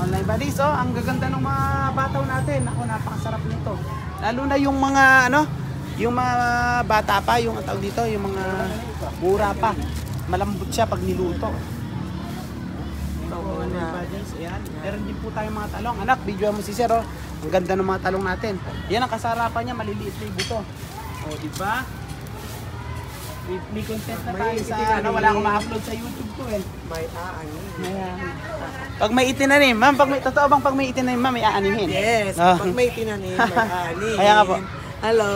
Online buddies, oh, ang gaganda ng mga bataw natin. Ako, napakasarap nito. Lalo na yung mga, ano, yung mga bata pa, yung ang tawag dito, yung mga mura pa. Malambot siya pag niluto. Ito, online buddies, ayan. Meron din po tayong mga talong. Anak, video mo si Sir, oh. Ang ganda ng mga talong natin. Yan ang kasarapan niya, maliliit na buto. O, di ba? May, may content na tayo May sa, ano, wala akong ma-upload sa YouTube ko eh. May aani. Ayan. Pag may itinanim, ma'am, pag may, totoo bang pag may itinanim, ma'am, may aanihin? Yes, Ah. pag may tinanim, may aani. Kaya nga po. Hello.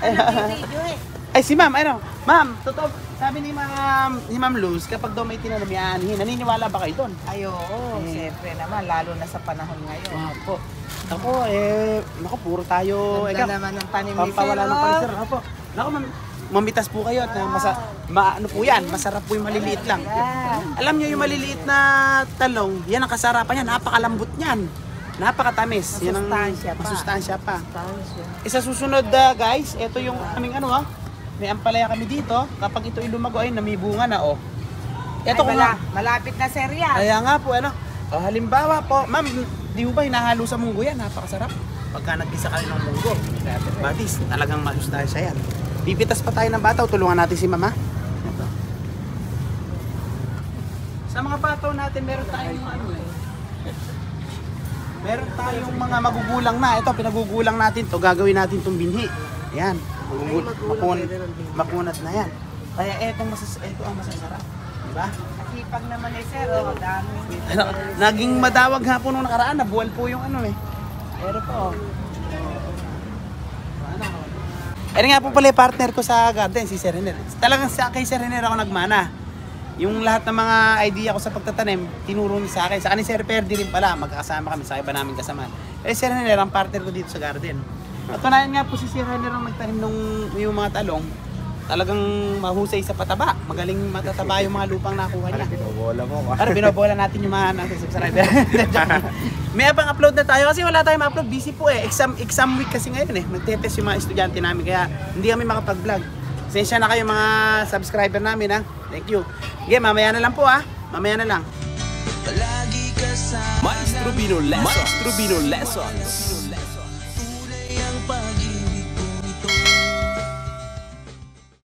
eh. Ay, si ma'am, ano? Ma'am, totoo, sabi ni ma'am, ni ma'am Luz, kapag daw may tinanim, may aanihin. Naniniwala ba kayo doon? Ay, oo. Eh. Siyempre naman, lalo na sa panahon ngayon. Wow po. Ako, eh, naku, puro tayo, eh, Ganda naman ng tanim ni pampawala ng Sir, oh. pansir. Ako, naku, ma'am, mamitas po kayo at uh, masa, ma, ano po yan, masarap po yung maliliit lang. Yan. Alam niyo yung maliliit na talong, yan ang kasarapan niya, napakalambot niyan. Napakatamis. Yan ang Masustansya pa. masustansya pa. Isa susunod uh, guys, ito yung aming ano ah. May ampalaya kami dito. Kapag ito ilumago ay namibunga na oh. Ito ko mala, malapit na sir yan. Kaya nga po ano. Oh, halimbawa po, ma'am, di ba hinahalo sa munggo yan? Napakasarap. Pagka nagkisa kayo ng munggo. Batis, talagang masustansya yan. Pipitas pa tayo ng bataw, tulungan natin si mama. Ito. Sa mga bataw natin, meron tayong ano eh. Meron tayong mga magugulang na. Ito, pinagugulang natin to Gagawin natin itong binhi. Ayan. Magugul- makun makunat na yan. Kaya etong masas eto ang masasarap. Diba? Nakipag naman eh sir, oh, dami. Ano, Naging madawag po nung nakaraan. Nabuwal po yung ano eh. Pero po. Ano nga po pala partner ko sa garden, si Sir. Talagang sa kay Sir ako nagmana. Yung lahat ng mga idea ko sa pagtatanim, tinuro niya sa akin. Sa akin, Sir Perdi rin pala, magkakasama kami sa iba namin kasama. Eh, Sir ang partner ko dito sa garden. At tunayan nga po si Sir Rener ang nagtanim nung yung mga talong. Talagang mahusay sa pataba. Magaling matataba yung mga lupang nakuha niya. Binobola mo ka. Para binobola natin yung mga natin subscriber. May abang upload na tayo kasi wala tayong ma-upload. Busy po eh. Exam, exam week kasi ngayon eh. Magte-test yung mga estudyante namin kaya hindi kami makapag-vlog. Sensya na kayo mga subscriber namin ha. Thank you. Okay, mamaya na lang po ha. Mamaya na lang. Maestro Bino Lessons. Maestro Bino Lessons.